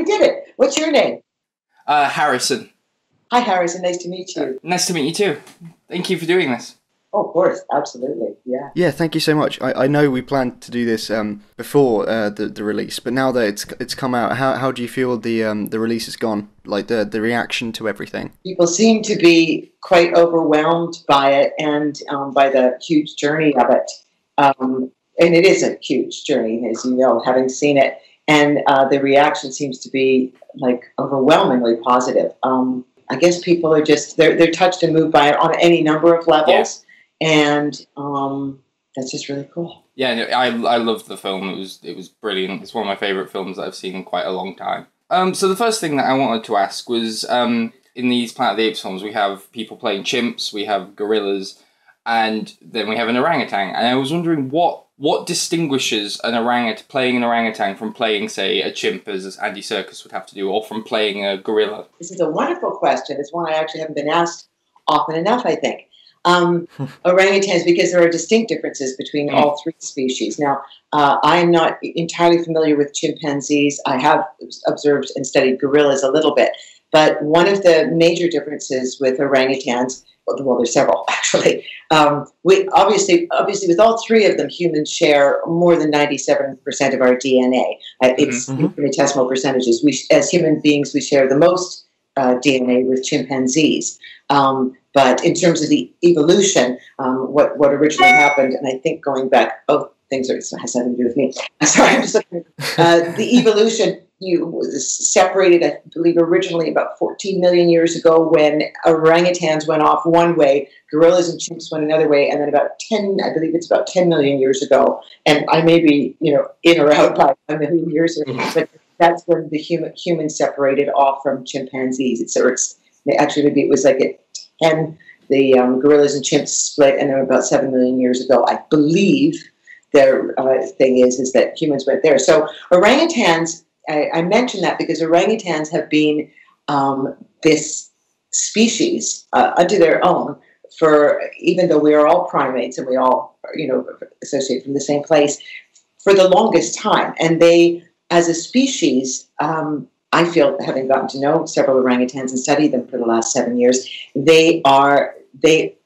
we did it. What's your name? Uh, Harrison. Hi, Harrison. Nice to meet you. Nice to meet you too. Thank you for doing this. Oh, of course, absolutely, yeah. Yeah, thank you so much. I, I know we planned to do this um, before uh, the the release, but now that it's it's come out, how, how do you feel the um, the release has gone? Like the the reaction to everything. People seem to be quite overwhelmed by it and um, by the huge journey of it. Um, and it is a huge journey, as you know, having seen it. And uh, the reaction seems to be like overwhelmingly positive. Um, I guess people are just they're they're touched and moved by it on any number of levels and um, that's just really cool. Yeah, I I loved the film. It was it was brilliant. It's one of my favorite films that I've seen in quite a long time. Um, so the first thing that I wanted to ask was um, in these Planet of the Apes films, we have people playing chimps, we have gorillas, and then we have an orangutan. And I was wondering what what distinguishes an orangutan playing an orangutan from playing, say, a chimp, as Andy Serkis would have to do, or from playing a gorilla. This is a wonderful question. It's one I actually haven't been asked often enough. I think um, orangutans because there are distinct differences between mm. all three species. Now, uh, I'm not entirely familiar with chimpanzees. I have observed and studied gorillas a little bit, but one of the major differences with orangutans, well, there's several actually. Um, we obviously, obviously, with all three of them, humans share more than 97% of our DNA. Uh, it's mm-hmm. infinitesimal percentages. We, as human beings, we share the most uh, DNA with chimpanzees. Um, but in terms of the evolution, um, what what originally happened, and I think going back, oh, things are has nothing to do with me. Sorry, I'm just looking. Uh, the evolution you was separated, I believe, originally about 14 million years ago when orangutans went off one way, gorillas and chimps went another way, and then about 10, I believe it's about 10 million years ago, and I may be, you know, in or out by a million years, mm-hmm. but that's when the human humans separated off from chimpanzees. It's, or it's actually maybe it was like a and the um, gorillas and chimps split, and then about seven million years ago, I believe. Their uh, thing is is that humans went there. So orangutans, I, I mention that because orangutans have been um, this species uh, unto their own for even though we are all primates and we all you know associate from the same place for the longest time, and they as a species um, I feel, having gotten to know several orangutans and studied them for the last seven years, they are they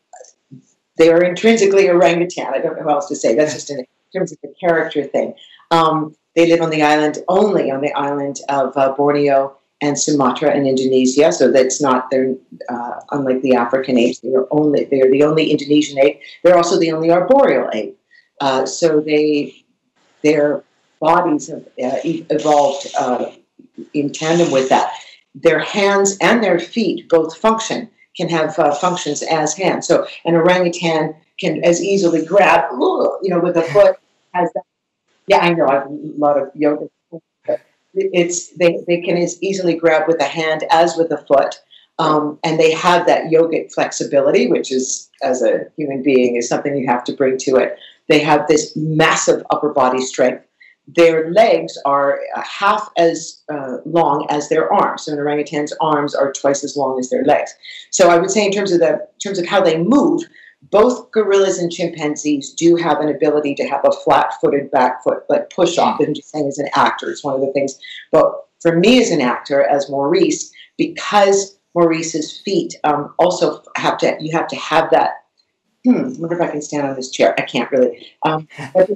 they are intrinsically orangutan. I don't know how else to say. That's just in terms of the character thing. Um, they live on the island only on the island of uh, Borneo and Sumatra and Indonesia. So that's not they're uh, unlike the African apes. They are only they are the only Indonesian ape. They're also the only arboreal ape. Uh, so they their bodies have uh, evolved uh, in tandem with that. Their hands and their feet both function, can have uh, functions as hands. So an orangutan can as easily grab, you know, with a foot as that. Yeah, I know. I've a lot of yoga. It's they, they can as easily grab with a hand as with a foot. Um, and they have that yogic flexibility, which is, as a human being, is something you have to bring to it. They have this massive upper body strength their legs are half as uh, long as their arms. So an orangutan's arms are twice as long as their legs. So I would say in terms of the in terms of how they move, both gorillas and chimpanzees do have an ability to have a flat-footed back foot, but push off. I'm just saying as an actor, it's one of the things. But for me as an actor, as Maurice, because Maurice's feet um, also have to, you have to have that hmm, I wonder if I can stand on this chair. I can't really. Um, but,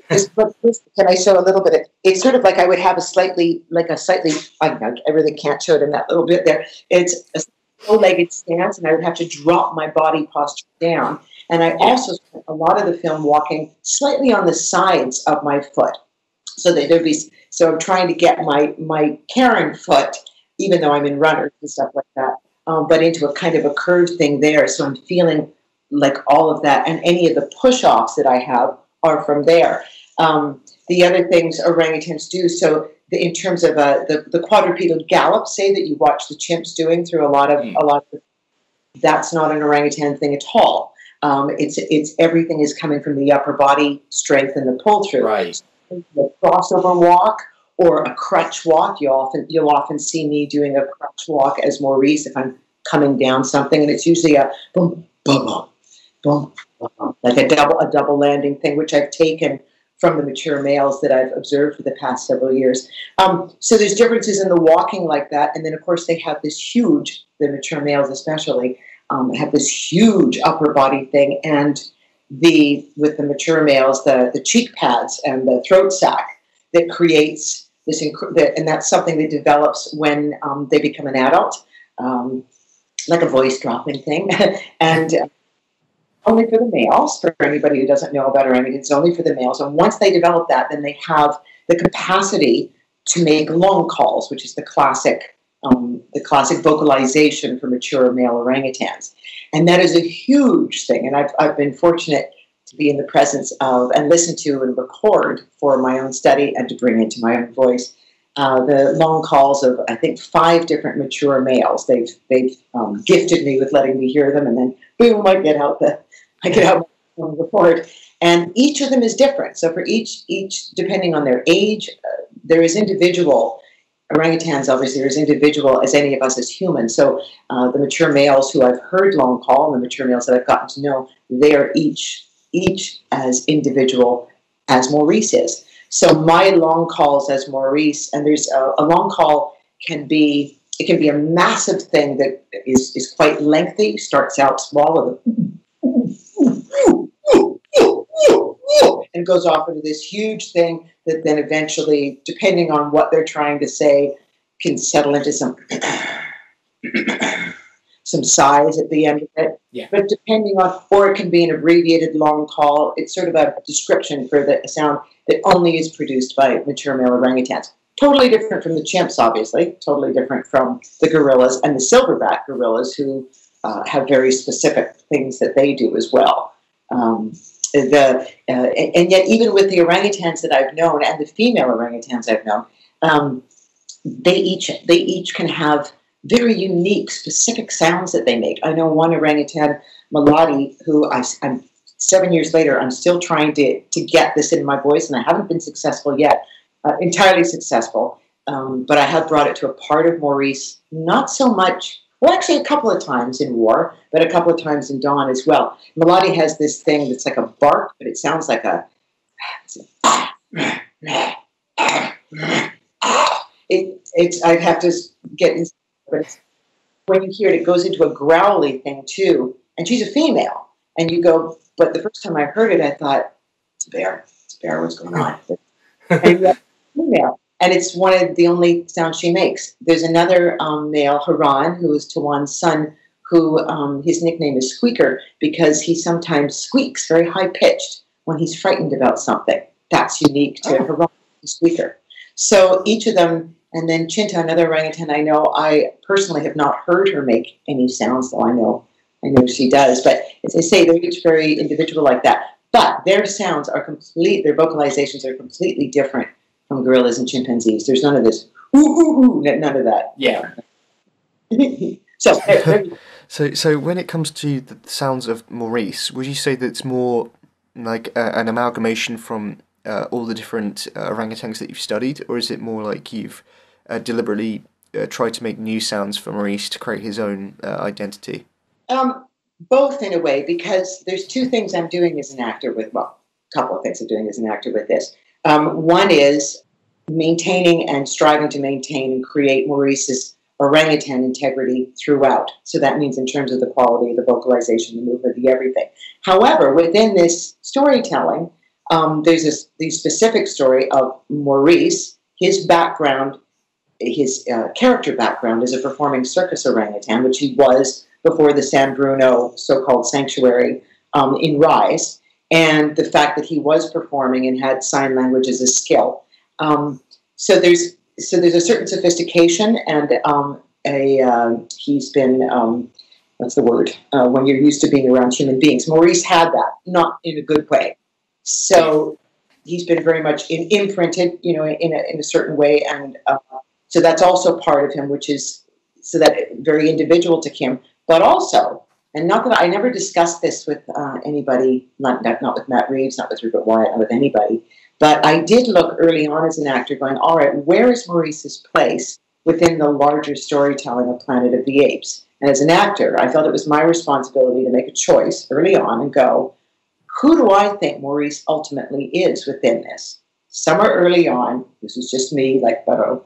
can I show a little bit? it's sort of like I would have a slightly, like a slightly, I know, I really can't show it in that little bit there. It's a low-legged stance, and I would have to drop my body posture down. And I also spent a lot of the film walking slightly on the sides of my foot. So that there'd be, so I'm trying to get my, my Karen foot, even though I'm in runners and stuff like that, um, but into a kind of a curved thing there. So I'm feeling like all of that, and any of the push offs that I have are from there. Um, the other things orangutans do, so the, in terms of uh, the, the quadrupedal gallop, say that you watch the chimps doing through a lot of mm. a lot of, that's not an orangutan thing at all. Um, it's it's everything is coming from the upper body strength and the pull through. Right. The crossover walk or a crutch walk. You often you'll often see me doing a crutch walk as Maurice if I'm coming down something, and it's usually a boom boom boom boom, like a double a double landing thing, which I've taken from the mature males that I've observed for the past several years. Um, so there's differences in the walking like that, and then of course they have this huge, the mature males especially, um, have this huge upper body thing, and the with the mature males, the the cheek pads and the throat sac that creates this, inc- and that's something that develops when um, they become an adult, um, like a voice dropping thing, and. Only for the males, for anybody who doesn't know about orangutans, it's only for the males. And once they develop that, then they have the capacity to make long calls, which is the classic um, the classic vocalization for mature male orangutans. And that is a huge thing. And I've, I've been fortunate to be in the presence of and listen to and record for my own study and to bring into my own voice uh, the long calls of I think five different mature males. They've they've um, gifted me with letting me hear them, and then boom, I get out the I get out my report, and each of them is different. So for each each depending on their age, uh, there is individual orangutans obviously are as individual as any of us as humans. So uh, the mature males who I've heard long call, and the mature males that I've gotten to know, they are each each as individual as Maurice is. So my long calls as Maurice, and there's a, a long call can be it can be a massive thing that is is quite lengthy. Starts out small and goes off into this huge thing that then eventually, depending on what they're trying to say, can settle into some some size at the end of it. Yeah. But depending on, or it can be an abbreviated long call. It's sort of a description for the sound that only is produced by mature male orangutans. Totally different from the chimps, obviously. Totally different from the gorillas and the silverback gorillas, who uh, have very specific things that they do as well. Um, the uh, and yet even with the orangutans that I've known and the female orangutans I've known, um, they each they each can have very unique, specific sounds that they make. I know one orangutan, Melody, who I, am seven years later, I'm still trying to to get this in my voice, and I haven't been successful yet, uh, entirely successful. Um, but I have brought it to a part of Maurice, not so much well, actually, a couple of times in war, but a couple of times in dawn as well. Melody has this thing that's like a bark, but it sounds like a. It, it's I have to get in, but when you hear it, it goes into a growly thing too. And she's a female, and you go. But the first time I heard it, I thought, "It's a bear. It's a bear. What's going on?" and yet, female and it's one of the only sounds she makes. There's another um, male, Haran, who is Towan's son, who um, his nickname is Squeaker because he sometimes squeaks very high pitched when he's frightened about something. That's unique to oh. Haran, the Squeaker. So each of them, and then Chinta, another orangutan I know, I personally have not heard her make any sounds, though I know I know she does. But as I say, they're each very individual like that. But their sounds are complete, their vocalizations are completely different from gorillas and chimpanzees. There's none of this ooh ooh ooh, none of that. Yeah. so. so, so when it comes to the sounds of Maurice, would you say that it's more like uh, an amalgamation from uh, all the different uh, orangutans that you've studied, or is it more like you've uh, deliberately uh, tried to make new sounds for Maurice to create his own uh, identity? Um, both in a way, because there's two things I'm doing as an actor with. Well, a couple of things I'm doing as an actor with this. Um, one is maintaining and striving to maintain and create Maurice's orangutan integrity throughout. So that means in terms of the quality, the vocalization, the movement, the everything. However, within this storytelling, um, there's this the specific story of Maurice. His background, his uh, character background, is a performing circus orangutan, which he was before the San Bruno so-called sanctuary um, in Rise and the fact that he was performing and had sign language as a skill. Um, so there's so there's a certain sophistication and um, a uh, he's been um, what's the word uh, when you're used to being around human beings. Maurice had that, not in a good way. So he's been very much in, imprinted, you know, in a, in a certain way, and uh, so that's also part of him, which is so that very individual to him, but also and not that I never discussed this with uh, anybody, not, not, with Matt Reeves, not with Rupert Wyatt, not with anybody, but I did look early on as an actor, going, all right, where is Maurice's place within the larger storytelling of Planet of the Apes? And as an actor, I felt it was my responsibility to make a choice early on and go, who do I think Maurice ultimately is within this? Somewhere early on, this is just me, like, but uh,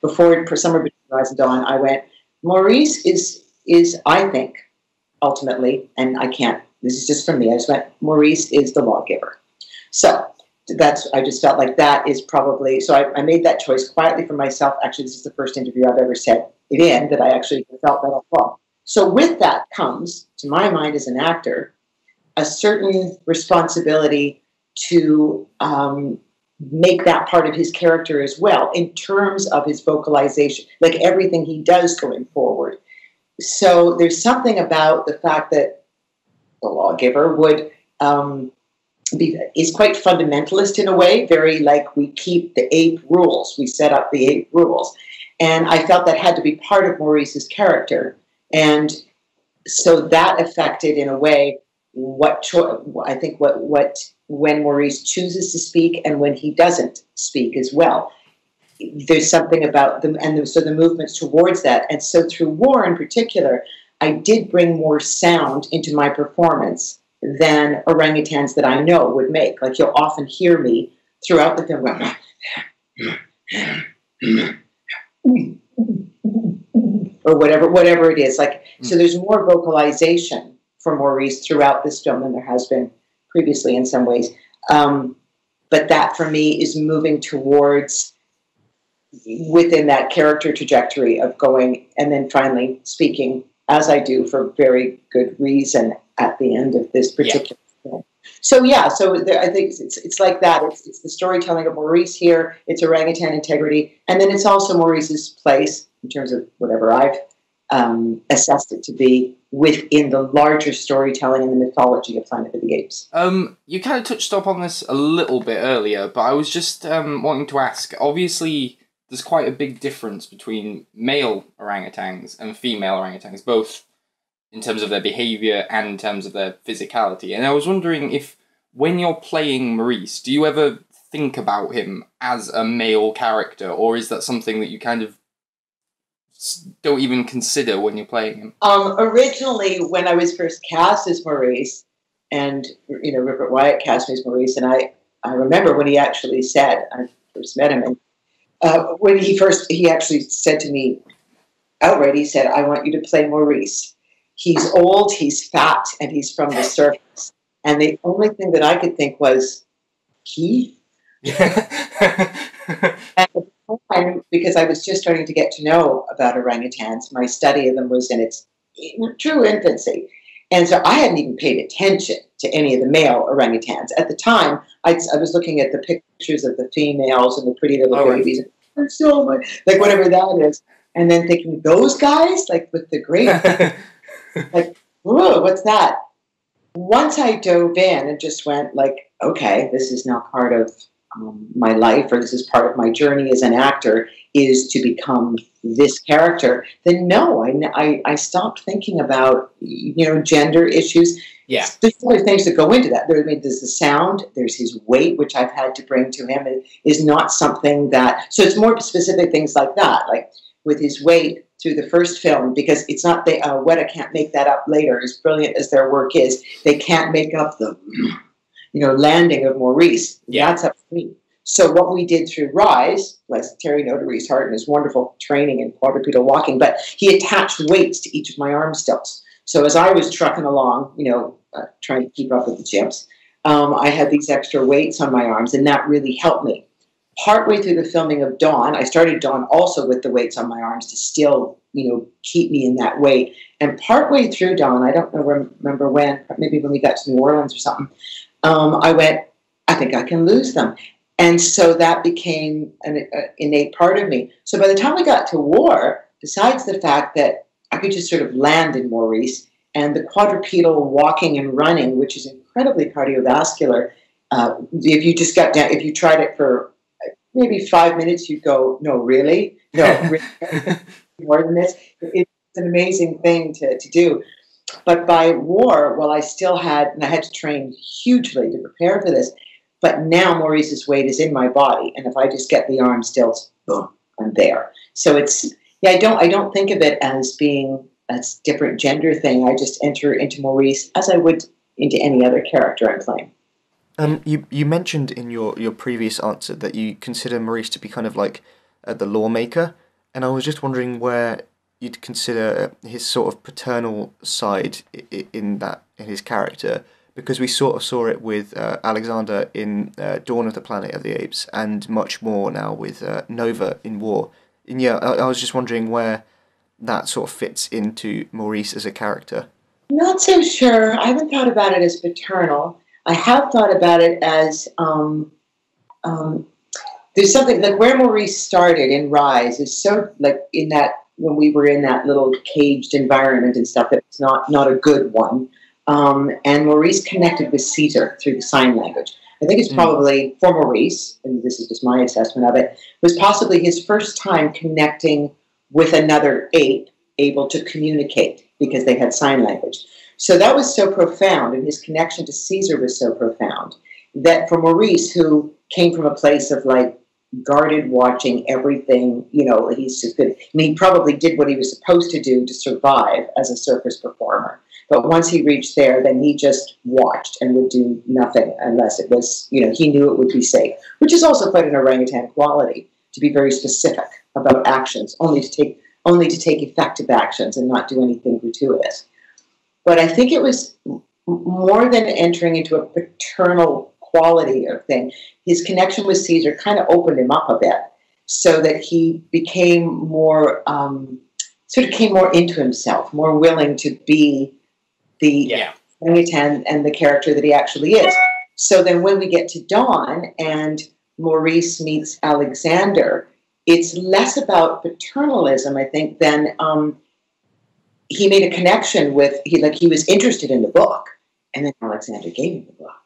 before for Summer Between Rise and Dawn, I went, Maurice is, is I think, ultimately, and I can't, this is just from me, I just went, Maurice is the lawgiver. So that's I just felt like that is probably so I, I, made that choice quietly for myself. Actually, this is the first interview I've ever said it in that I actually felt that up front. So with that comes, to my mind as an actor, a certain responsibility to um, make that part of his character as well in terms of his vocalization, like everything he does going forward. So there's something about the fact that the lawgiver would um, be, is quite fundamentalist in a way, very like we keep the eight rules, we set up the eight rules. And I felt that had to be part of Maurice's character. And so that affected, in a way, what cho- I think what what when Maurice chooses to speak and when he doesn't speak as well. There's something about them, and so the movements towards that. And so through War in particular, I did bring more sound into my performance than orangutans that I know would make. Like you'll often hear me throughout the film or whatever whatever it is. Like so there's more vocalization for Maurice throughout this film than there has been previously in some ways. Um, but that for me is moving towards within that character trajectory of going and then finally speaking as I do for very good reason at the end of this particular yeah. film. So yeah, so there, I think it's, it's like that. It's, it's the storytelling of Maurice here. It's orangutan integrity, and then it's also Maurice's place in terms of whatever I've um, assessed it to be within the larger storytelling and the mythology of Planet of the Apes. Um, you kind of touched up on this a little bit earlier, but I was just um, wanting to ask. Obviously, there's quite a big difference between male orangutans and female orangutans, both in terms of their behavior and in terms of their physicality. And I was wondering if, when you're playing Maurice, do you ever think about him as a male character, or is that something that you kind of don't even consider when you're playing him? Um, originally, when I was first cast as Maurice, and you know Rupert Wyatt cast me as Maurice, and I I remember when he actually said I first met him, and uh, when he first he actually said to me outright, he said, "I want you to play Maurice." he's old, he's fat, and he's from the surface. And the only thing that I could think was, and because I was just starting to get to know about orangutans, my study of them was in its true infancy. And so I hadn't even paid attention to any of the male orangutans. At the time, I, I was looking at the pictures of the females and the pretty little oh, babies. Right. So much, like whatever that is. And then thinking, those guys, like with the great like, whoa, what's that? Once I dove in and just went like, okay, this is now part of um, my life, or this is part of my journey as an actor, is to become this character. Then no, I, I, I stopped thinking about you know gender issues. Yeah, there's other things that go into that. There, I mean, there's the sound. There's his weight, which I've had to bring to him. It is not something that. So it's more specific things like that, like with his weight through the first film because it's not they uh, Weta can't make that up later. As brilliant as their work is, they can't make up the you know landing of Maurice. Yeah. That's up to me. So what we did through Rise, bless Terry Notary's heart and his wonderful training in quadrupedal walking, but he attached weights to each of my arm stilts. So as I was trucking along, you know, uh, trying to keep up with the chimps, um, I had these extra weights on my arms, and that really helped me partway through the filming of Dawn, I started Dawn also with the weights on my arms to still, you know, keep me in that weight. And partway through Dawn, I don't know, remember when, maybe when we got to New Orleans or something, um, I went, I think I can lose them. And so that became an uh, innate part of me. So by the time we got to war, besides the fact that I could just sort of land in Maurice and the quadrupedal walking and running, which is incredibly cardiovascular, uh, if you just got down, if you tried it for maybe five minutes, you'd go, no, really? No, really? more than this. It's an amazing thing to, to do. But by war, well, I still had, and I had to train hugely to prepare for this. But now Maurice's weight is in my body, and if I just get the arm stilts, boom, I'm there. So it's yeah, I don't I don't think of it as being a different gender thing. I just enter into Maurice as I would into any other character I'm playing. Um, you you mentioned in your, your previous answer that you consider Maurice to be kind of like uh, the lawmaker, and I was just wondering where you'd consider his sort of paternal side in that in his character because we sort of saw it with uh, Alexander in uh, Dawn of the Planet of the Apes and much more now with uh, Nova in War. And yeah, I, I, was just wondering where that sort of fits into Maurice as a character. Not so sure. I haven't thought about it as paternal. I have thought about it as um, um, there's something like where Maurice started in Rise is so like in that when we were in that little caged environment and stuff that's not not a good one. Um, and Maurice connected with Caesar through the sign language. I think it's hmm. probably for Maurice, and this is just my assessment of it, was possibly his first time connecting with another ape able to communicate because they had sign language. So that was so profound, and his connection to Caesar was so profound that for Maurice, who came from a place of like guarded watching everything, you know, he's just good. I mean, he probably did what he was supposed to do to survive as a circus performer. But once he reached there, then he just watched and would do nothing unless it was, you know, he knew it would be safe, which is also quite an orangutan quality to be very specific about actions, only to take only to take effective actions and not do anything gratuitous. But I think it was more than entering into a paternal quality of thing. His connection with Caesar kind of opened him up a bit, so that he became more um, sort of came more into himself, more willing to be the yeah. and the character that he actually is. So then, when we get to Dawn and Maurice meets Alexander, it's less about paternalism, I think, than um, he made a connection with he like he was interested in the book, and then Alexander gave him the book,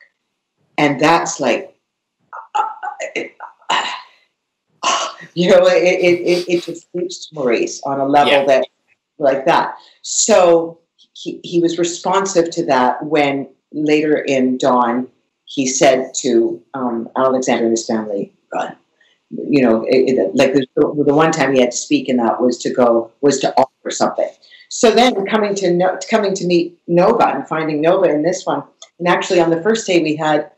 and that's like, you know, it it, it, just reached Maurice on a level yeah. that like that. So he, he was responsive to that when later in Dawn he said to um, Alexander and his family, run you know, it, like the, the, one time he had to speak in that was to go was to offer something. So then coming to no, coming to meet Nova and finding Nova in this one, and actually on the first day we had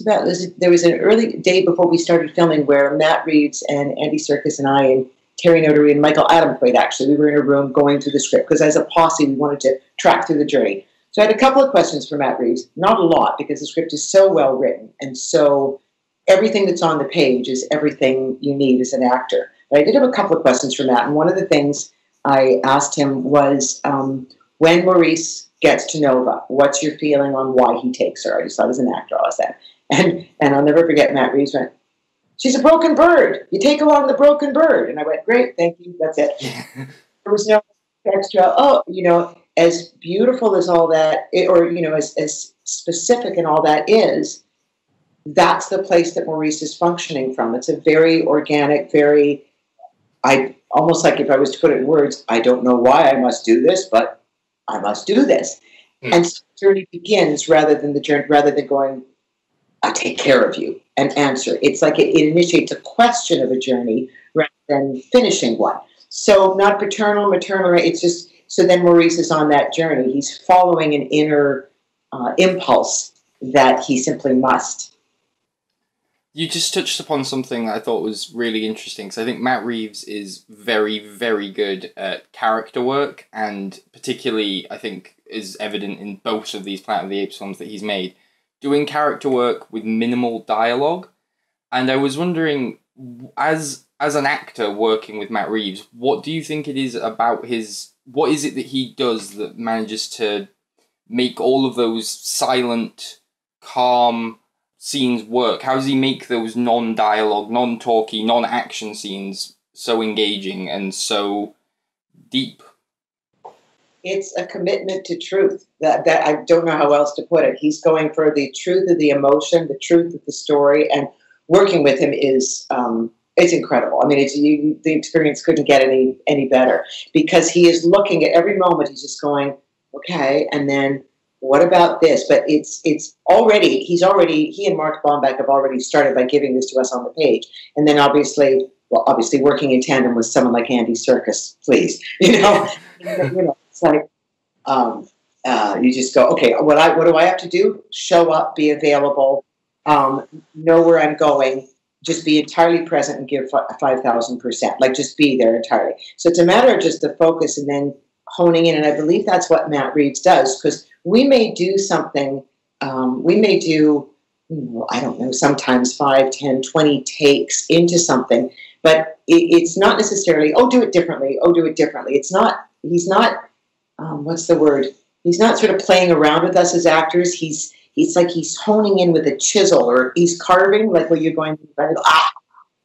it was about there was an early day before we started filming where Matt Reeves and Andy Serkis and I and Terry Notary and Michael Adamthwaite actually we were in a room going through the script because as a posse we wanted to track through the journey. So I had a couple of questions for Matt Reeves, not a lot because the script is so well written and so everything that's on the page is everything you need as an actor. But I did have a couple of questions for Matt, and one of the things I asked him was um, when Maurice gets to Nova, what's your feeling on why he takes her? I just thought as an actor, I was that. And, and I'll never forget Matt Reeves went, She's a broken bird. You take along the broken bird. And I went, Great, thank you. That's it. there was no extra, oh, you know, as beautiful as all that, or, you know, as, as specific and all that is, that's the place that Maurice is functioning from. It's a very organic, very, I almost like if I was to put it in words, I don't know why I must do this, but I must do this. Mm. And so the journey begins rather than the journey, rather than going, I take care of you and answer. It's like it, it initiates a question of a journey rather than finishing one. So not paternal, maternal. It's just so then Maurice is on that journey. He's following an inner uh, impulse that he simply must you just touched upon something that I thought was really interesting because I think Matt Reeves is very, very good at character work, and particularly, I think, is evident in both of these Planet of the Apes films that he's made, doing character work with minimal dialogue. And I was wondering, as as an actor working with Matt Reeves, what do you think it is about his? What is it that he does that manages to make all of those silent, calm scenes work? How does he make those non dialogue, non talky, non action scenes so engaging and so deep? It's a commitment to truth. That, that I don't know how else to put it. He's going for the truth of the emotion, the truth of the story, and working with him is um, it's incredible. I mean, it's you, the experience couldn't get any any better because he is looking at every moment. He's just going, okay, and then what about this? But it's it's already he's already he and Mark Bomback have already started by giving this to us on the page, and then obviously, well, obviously working in tandem with someone like Andy Serkis please, you know, you know, like um, uh, you just go, okay, what I what do I have to do? Show up, be available, um, know where I'm going, just be entirely present and give 5,000%. Like just be there entirely. So it's a matter of just the focus and then honing in. And I believe that's what Matt Reeves does because we may do something, um, we may do, I don't know, sometimes 5, 10, 20 takes into something, but it, it's not necessarily, oh, do it differently, oh, do it differently. It's not, he's not, um, what's the word? He's not sort of playing around with us as actors. He's, it's like he's honing in with a chisel or he's carving, like what you're going, to ah,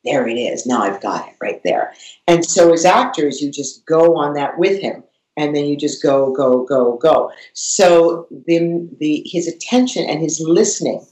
there it is. Now I've got it right there. And so as actors, you just go on that with him. And then you just go, go, go, go. So the, the his attention and his listening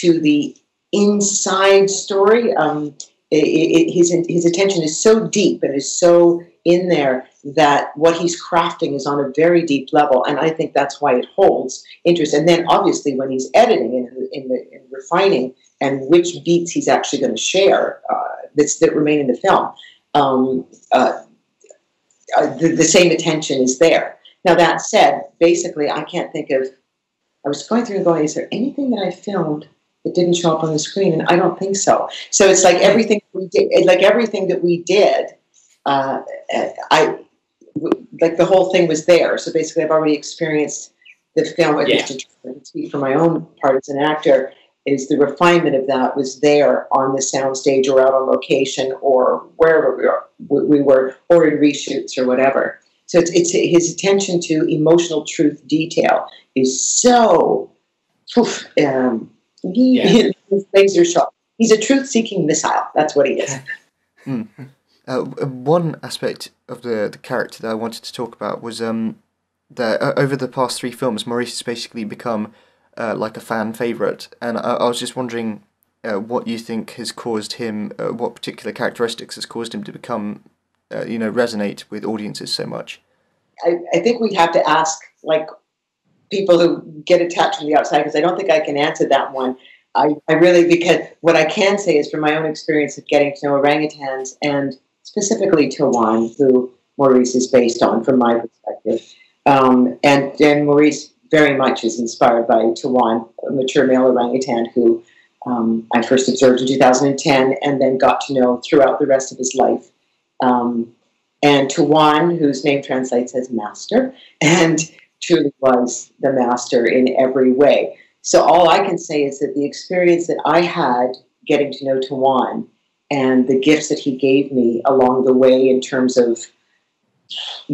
to the inside story, um, it, it, his his attention is so deep and is so in there that what he's crafting is on a very deep level, and I think that's why it holds interest. And then, obviously, when he's editing and in, the, in refining and which beats he's actually going to share uh, that remain in the film, um, uh, uh, the, the same attention is there. Now, that said, basically, I can't think of. I was going through and going, is there anything that I filmed that didn't show up on the screen? And I don't think so. So it's like everything we did, like everything that we did. Uh, I like the whole thing was there. So basically, I've already experienced the film. At yeah. least to speak for my own part as an actor, is the refinement of that was there on the soundstage or out on location or wherever we were, we were or in reshoots or whatever. So it's, it's his attention to emotional truth detail is so. Oof, um, he, yeah. he's laser sharp. He's a truth-seeking missile. That's what he is. Hmm. Uh, one aspect of the the character that I wanted to talk about was um, that uh, over the past three films, Maurice has basically become uh, like a fan favorite, and I, I was just wondering uh, what you think has caused him, uh, what particular characteristics has caused him to become, uh, you know, resonate with audiences so much. I, I think we have to ask like people who get attached from the outside because I don't think I can answer that one. I, I really because what I can say is from my own experience of getting to know orangutans and specifically Towan, who Maurice is based on, from my perspective. Um, and, and Maurice very much is inspired by Towan, a mature male orangutan who um, I first observed in 2010 and then got to know throughout the rest of his life. Um, and Towan, whose name translates as master, and truly was the master in every way. So all I can say is that the experience that I had getting to know Towan and the gifts that he gave me along the way in terms of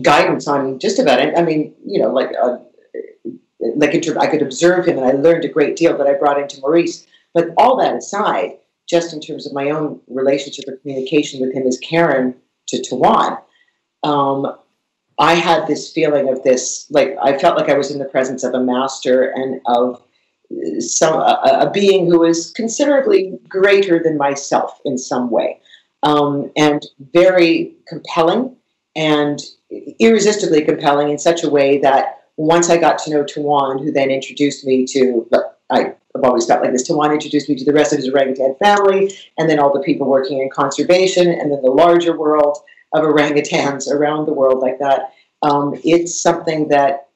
guidance on just about it. I mean, you know, like uh, like I could observe him, and I learned a great deal that I brought into Maurice. But all that aside, just in terms of my own relationship or communication with him as Karin to Towan, um, I had this feeling of this, like I felt like I was in the presence of a master and of some a, a, being who is considerably greater than myself in some way, um, and very compelling and irresistibly compelling in such a way that once I got to know Towan, who then introduced me to, I have always felt like this. Towan introduced me to the rest of his orangutan family, and then all the people working in conservation, and then the larger world of orangutans around the world like that. Um, it's something that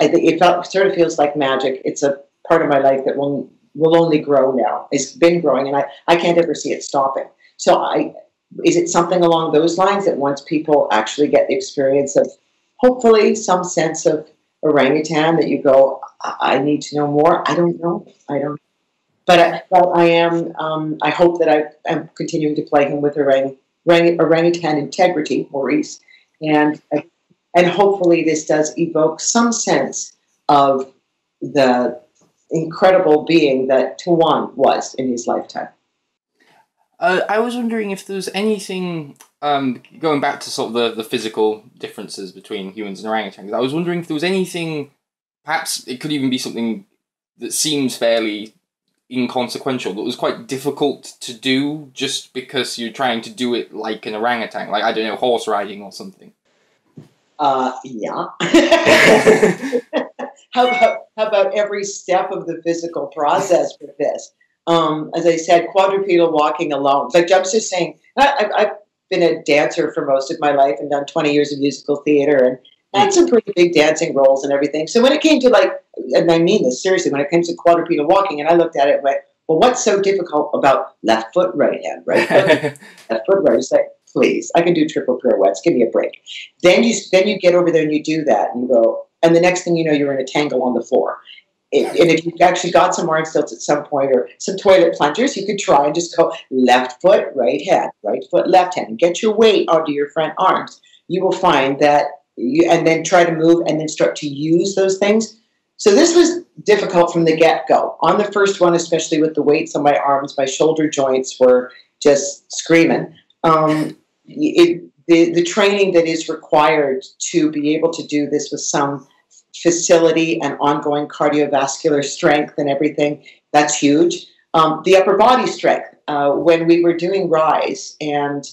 I it felt, sort of feels like magic. It's a part of my life that will will only grow now. It's been growing, and I, I can't ever see it stopping. So I is it something along those lines that once people actually get the experience of hopefully some sense of orangutan that you go, I need to know more. I don't know. I don't. But I, but I am. Um, I hope that I am continuing to play him with orang, orang, orangutan integrity, Maurice, and and hopefully this does evoke some sense of the incredible being that Towan was in his lifetime. Uh, I was wondering if there was anything um, going back to sort of the, the physical differences between humans and orangutans. I was wondering if there was anything, perhaps it could even be something that seems fairly inconsequential, that was quite difficult to do just because you're trying to do it like an orangutan, like I don't know, horse riding or something. Uh, yeah. how about how about every step of the physical process with this? Um, as I said, quadrupedal walking alone. Like I'm just saying, I, I've been a dancer for most of my life and done 20 years of musical theater and had some pretty big dancing roles and everything. So when it came to like, and I mean this seriously, when it came to quadrupedal walking, and I looked at it and went, well, what's so difficult about left foot, right hand, right foot, left foot, right? It's like, please, I can do triple pirouettes. Give me a break. Then you then you get over there and you do that, and you go, and the next thing you know, you're in a tangle on the floor. It, and if you've actually got some arm stilts at some point or some toilet plungers, you could try and just go left foot, right hand, right foot, left hand, and get your weight onto your front arms. You will find that, you, and then try to move and then start to use those things. So this was difficult from the get go. On the first one, especially with the weights on my arms, my shoulder joints were just screaming. Um, it, the, the training that is required to be able to do this with some facility and ongoing cardiovascular strength and everything, that's huge. Um, the upper body strength, uh, when we were doing Rise, and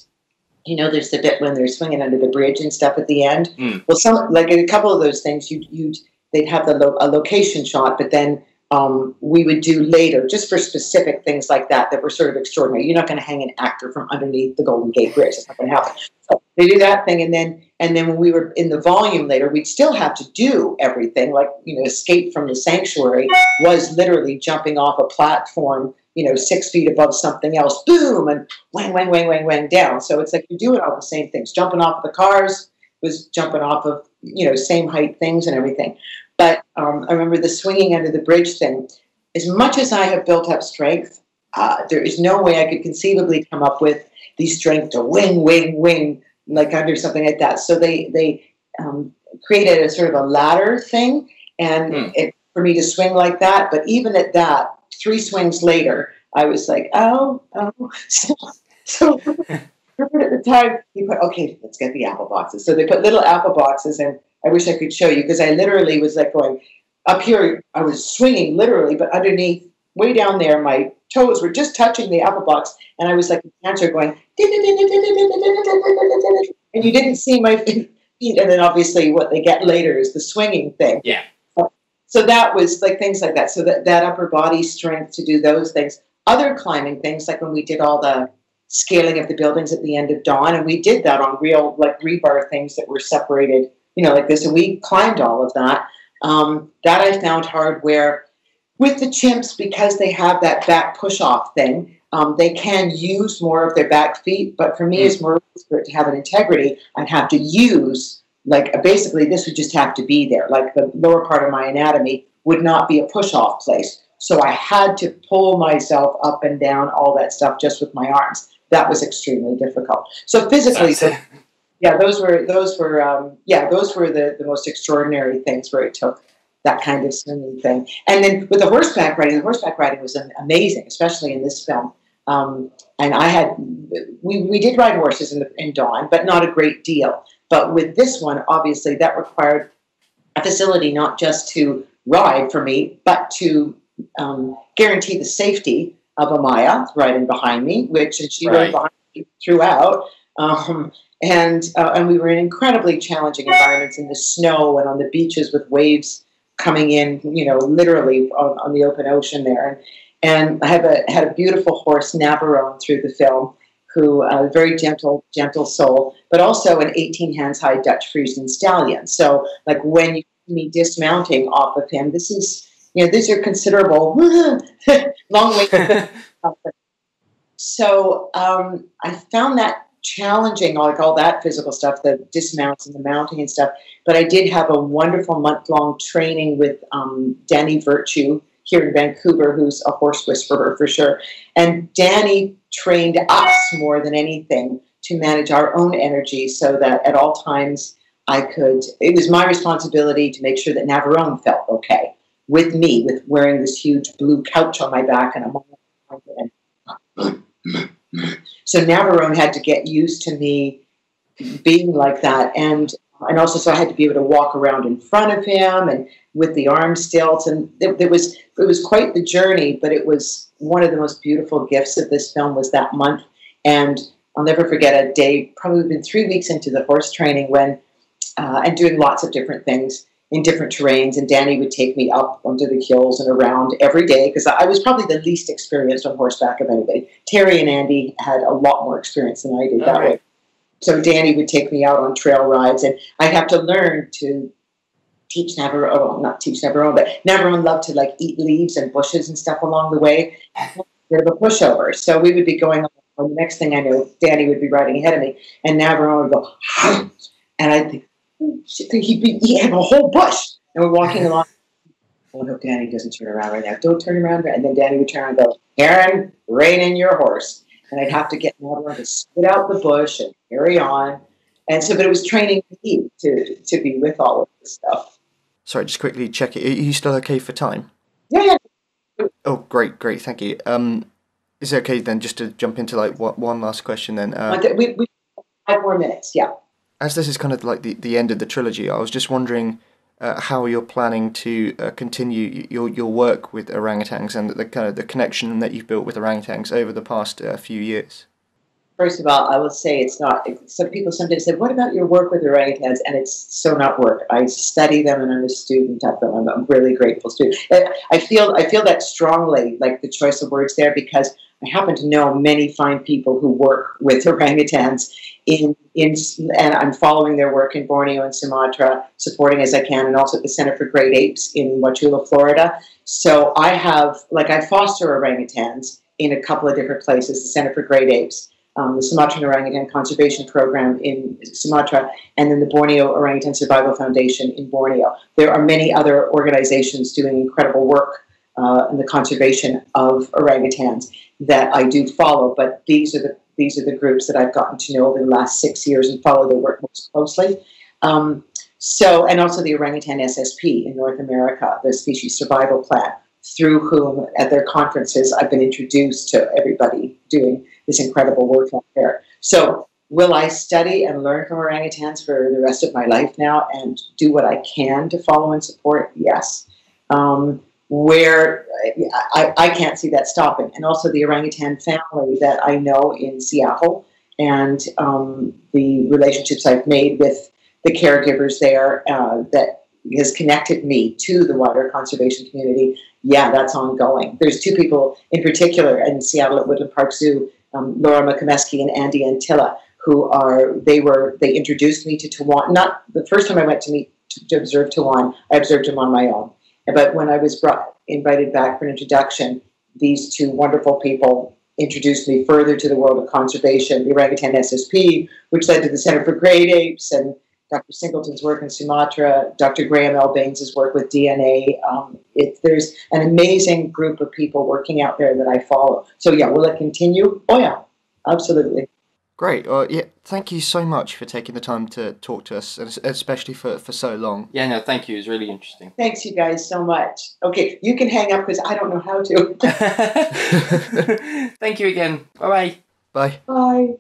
you know, there's the bit when they're swinging under the bridge and stuff at the end. Mm. Well, some like a couple of those things, you you they'd have the lo- a location shot, but then um, we would do later, just for specific things like that that were sort of extraordinary. You're not going to hang an actor from underneath the Golden Gate Bridge. That's not going to happen. So they do that thing, and then and then when we were in the volume later, we'd still have to do everything. Like you know, Escape from the Sanctuary was literally jumping off a platform, you know, six feet above something else, boom, and wang, wang, wang, wang, wang down. So it's like you're doing all the same things. Jumping off of the cars was jumping off of you know same height things and everything. But um, I remember the swinging under the bridge thing. As much as I have built up strength, uh, there is no way I could conceivably come up with the strength to wing, wing, wing, like under something like that. So they they um, created a sort of a ladder thing, and Hmm. it, for me to swing like that. But even at that, three swings later, I was like, oh, oh. So, so at the time, he put, okay, let's get the apple boxes. So they put little apple boxes, and I wish I could show you because I literally was like going up here. I was swinging literally, but underneath, way down there, my toes were just touching the apple box, and I was like a dancer going, and you didn't see my feet. And then obviously, what they get later is the swinging thing. Yeah. So that was like things like that. So that, that upper body strength to do those things. Other climbing things, like when we did all the scaling of the buildings at the end of dawn, and we did that on real like rebar things that were separated, you know, like this, and we climbed all of that. Um, that I found hard. Where with the chimps, because they have that back push off thing, um, they can use more of their back feet. But for me, as more for it to have an integrity, I'd have to use like basically this would just have to be there. Like the lower part of my anatomy would not be a push off place. So I had to pull myself up and down all that stuff just with my arms. That was extremely difficult. So physically. Yeah, those were those were um, yeah those were the, the most extraordinary things where it took that kind of swimming thing. And then with the horseback riding, the horseback riding was amazing, especially in this film. Um, and I had we, we did ride horses in, the, in Dawn, but not a great deal. But with this one, obviously, that required a facility not just to ride for me, but to um, guarantee the safety of Amiah riding behind me, which and she Right. rode behind me throughout. Um, and uh, and we were in incredibly challenging environments in the snow and on the beaches with waves coming in, you know, literally on, on the open ocean there. And, I have a had a beautiful horse, Navarone, through the film, who a very gentle, gentle soul, but also an 18 hands high Dutch Friesian stallion. So, like when you see me dismounting off of him, this is you know these are considerable long way. so um, I found that challenging, like all that physical stuff, the dismounts and the mounting and stuff. But I did have a wonderful month long training with um, Danny Virtue here in Vancouver, who's a horse whisperer for sure. And Danny trained us more than anything to manage our own energy so that at all times I could, it was my responsibility to make sure that Navarone felt okay with me, with wearing this huge blue couch on my back and I'm so Navarone had to get used to me being like that, and and also so I had to be able to walk around in front of him and with the arm stilts, and it, it was it was quite the journey. But it was one of the most beautiful gifts of this film was that month, and I'll never forget a day, probably been three weeks into the horse training when uh, and doing lots of different things in different terrains. And Danny would take me up onto the hills and around every day because I was probably the least experienced on horseback of anybody. Terry and Andy had a lot more experience than I did that All right. way. So Danny would take me out on trail rides, and I'd have to learn to teach Navarone, not teach Navarone, but Navarone loved to like eat leaves and bushes and stuff along the way. Bit of a pushover. So we would be going and the next thing I know, Danny would be riding ahead of me, and Navarone would go, and I'd think, he'd he had a whole bush, and we're walking along. Oh no, Danny doesn't turn around right now. Don't turn around. And then Danny would turn around and go, Aaron, rein in your horse. And I'd have to get Navarone to spit out the bush and carry on. And so, but it was training me to, to be with all of this stuff. Sorry, just quickly check it. Are you still okay for time? Yeah, yeah. Oh, great, great, thank you. Um, is it okay then just to jump into like one last question then? Uh, we, we five more minutes, yeah. As this is kind of like the, the end of the trilogy, I was just wondering uh, how you're planning to uh, continue your, your work with orangutans and the kind of the connection that you've built with orangutans over the past uh, few years. First of all, I will say it's not. Some people sometimes say, "What about your work with orangutans?" And it's so not work. I study them, and I'm a student of them. I'm a really grateful student. I feel I feel that strongly, like the choice of words there, because I happen to know many fine people who work with orangutans in in, and I'm following their work in Borneo and Sumatra, supporting as I can, and also at the Center for Great Apes in Wauchula, Florida. So I have, like, I foster orangutans in a couple of different places: the Center for Great Apes um, the Sumatran Orangutan Conservation Program in Sumatra, and then the Borneo Orangutan Survival Foundation in Borneo. There are many other organizations doing incredible work uh, in the conservation of orangutans that I do follow, but these are the these are the groups that I've gotten to know over the last six years and follow their work most closely. Um, so, and also the orangutan SSP in North America, the species survival plan, through whom at their conferences I've been introduced to everybody doing this incredible work out there. So, will I study and learn from orangutans for the rest of my life now and do what I can to follow and support? Yes. Um, where I, I can't see that stopping. And also the orangutan family that I know in Seattle and um, the relationships I've made with the caregivers there uh, that has connected me to the wider conservation community. Yeah, that's ongoing. There's two people in particular in Seattle at Woodland Park Zoo um, Laura McComesky and Andy Antilla, who are they were they introduced me to Towan. Not the first time I went to meet to, to observe Towan, I observed him on my own. But when I was brought invited back for an introduction, these two wonderful people introduced me further to the world of conservation, the orangutan SSP, which led to the Center for Great Apes and Dr. Singleton's work in Sumatra, Dr. Graham L. Banes' work with DNA. Um, it, there's an amazing group of people working out there that I follow. So, yeah, will it continue? Oh, yeah, absolutely. Great. Uh, yeah, thank you so much for taking the time to talk to us, especially for, for so long. Yeah, no, thank you. It was really interesting. Thanks, you guys, so much. Okay, you can hang up because I don't know how to. thank you again. Bye-bye. Bye. Bye.